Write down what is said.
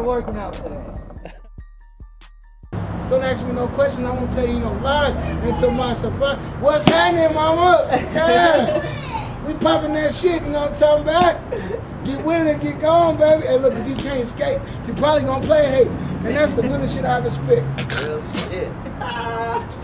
for working out today. Don't ask me no questions. I won't tell you no lies. And to my surprise, what's happening, mama? We popping that shit, you know what I'm talking about? Get winning, it, get going, baby. And hey, look, if you can't skate, you're probably gonna play hate. And that's the winning shit I respect. Real shit.